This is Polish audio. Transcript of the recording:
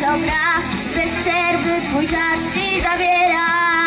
co gra. Bez przerwy twój czas ci zabiera.